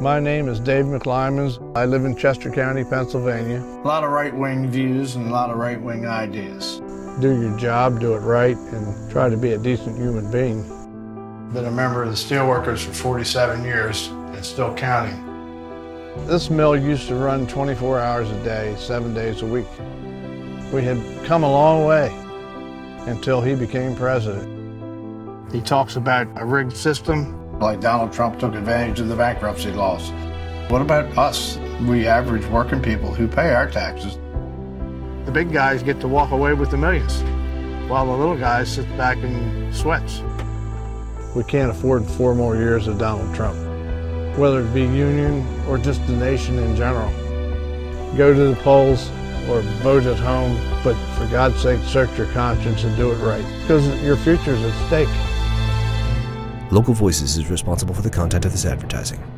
My name is Dave McLymans. I live in Chester County, Pennsylvania. A lot of right-wing views and a lot of right-wing ideas. Do your job, do it right, and try to be a decent human being. Been a member of the Steelworkers for 47 years and still counting. This mill used to run 24 hours a day, seven days a week. We had come a long way until he became president. He talks about a rigged system, like Donald Trump took advantage of the bankruptcy laws. What about us, we average working people who pay our taxes? The big guys get to walk away with the millions, while the little guys sit back and sweats. We can't afford four more years of Donald Trump, whether it be union or just the nation in general. Go to the polls or vote at home, but for God's sake, search your conscience and do it right, because your future is at stake. Local Voices is responsible for the content of this advertising.